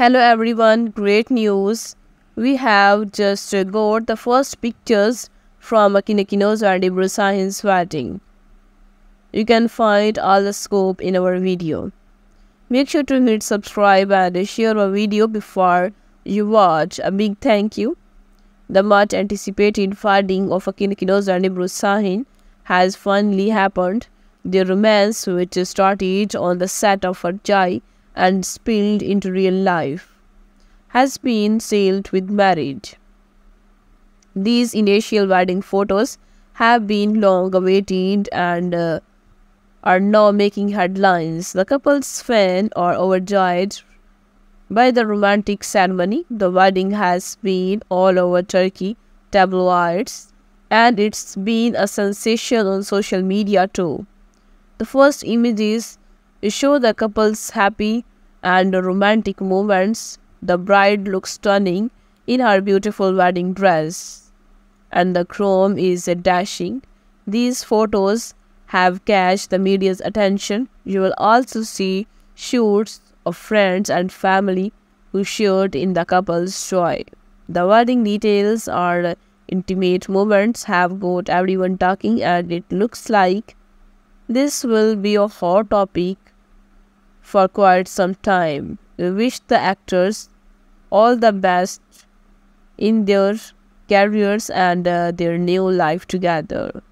Hello everyone, great news. We have just got the first pictures from Akın Akınözü and Ebru Şahin's wedding. You can find all the scope in our video. Make sure to hit subscribe and share our video before you watch. A big thank you. The much anticipated wedding of Akın Akınözü and Ebru Şahin has finally happened. Their romance, which started on the set of Hercai and spilled into real life, has been sealed with marriage. These initial wedding photos have been long awaited and uh, are now making headlines. The couple's fans are overjoyed by the romantic ceremony. The wedding has been all over Turkey tabloids and it's been a sensation on social media too. The first images show the couple's happy and romantic moments. The bride looks stunning in her beautiful wedding dress, and the groom is dashing. These photos have catched the media's attention. You will also see shoots of friends and family who shared in the couple's joy. The wedding details are intimate moments have got everyone talking and it looks like this will be a hot topic for quite some time. We wish the actors all the best in their careers and uh, their new life together.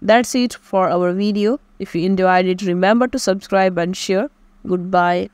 That's it for our video. If you enjoyed it, remember to subscribe and share. Goodbye.